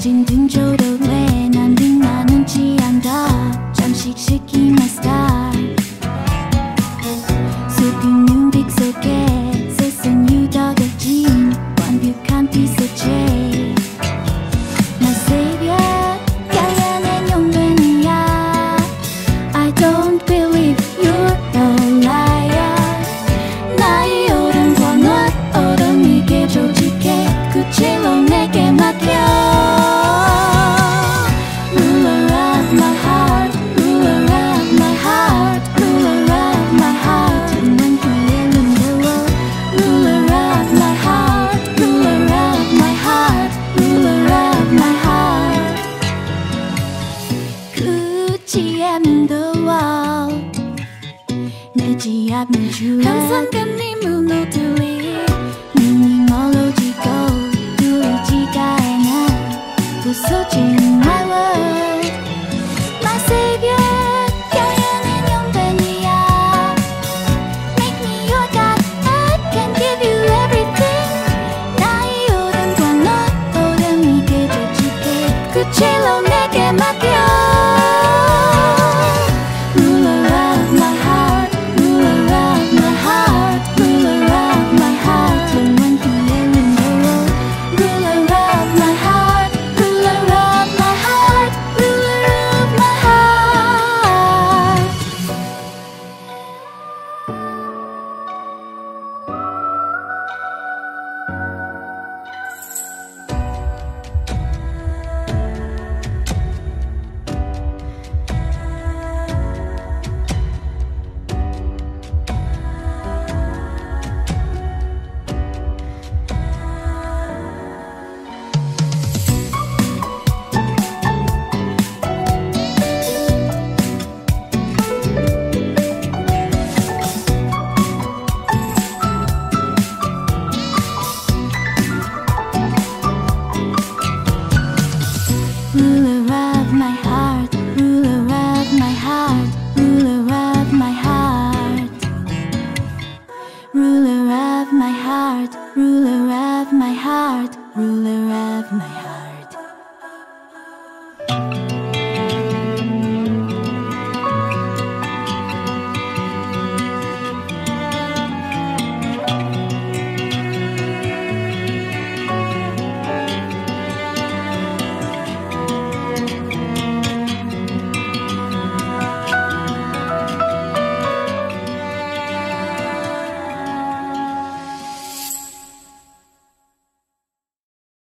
가진 둥조도 왜난 빛나 눈치 안다 잠식 시킨 my star 눈빛 속에 굳이 않는 the wall 내지 않는 줄 항상 감히 무너뜨리 눈이 멀어지고 들리지가 않아 부서진 my world My savior 영원한 영변이 heart, ruler of my heart, ruler.